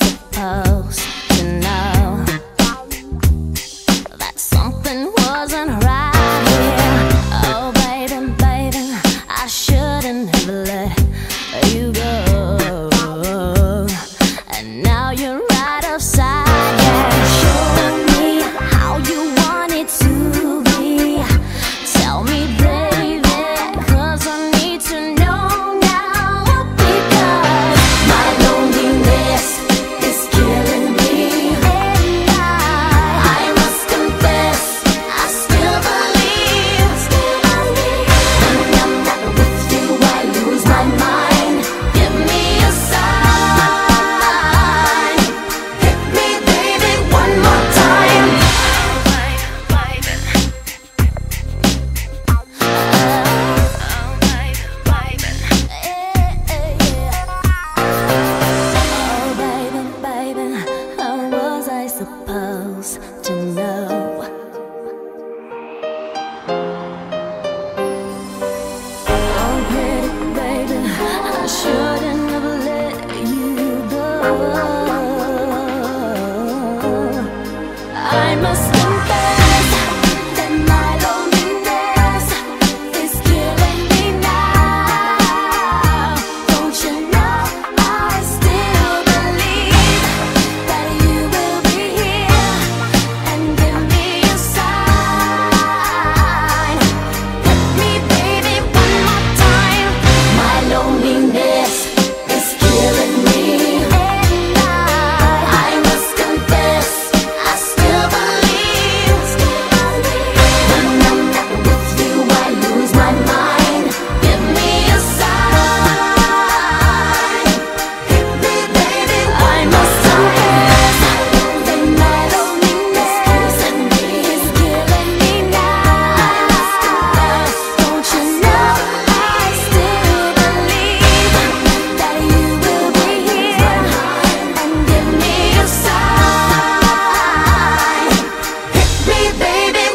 supposed to know that something wasn't right here. Oh, baby, baby, I shouldn't have let you go. And now you're right upside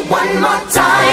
one more time.